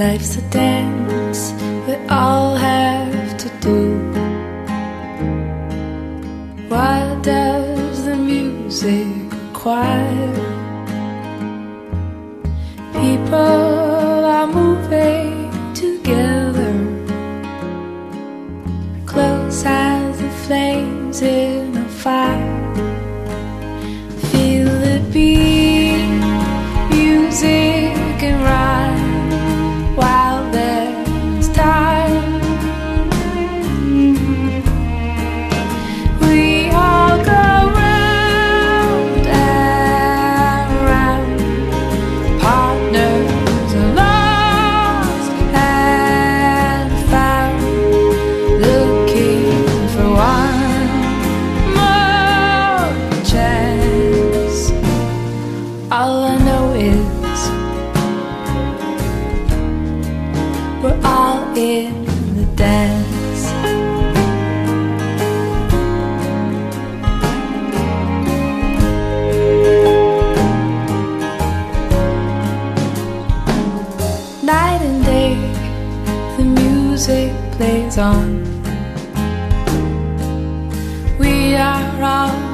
Life's a dance we all have to do. What does the music require? People are moving together, close as the flames in a fire. All I know is we're all in the dance. Night and day, the music plays on. We are all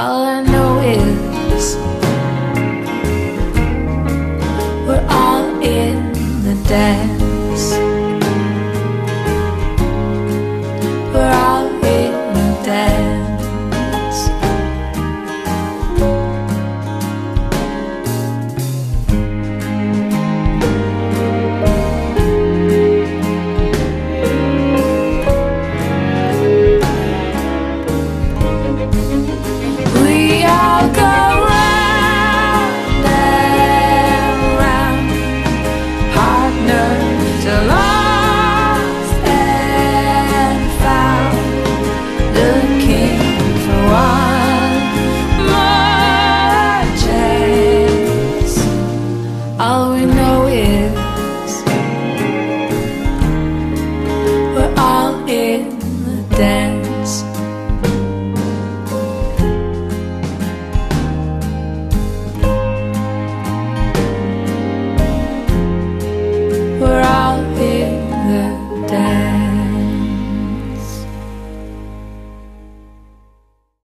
All I know is we're all in the dance.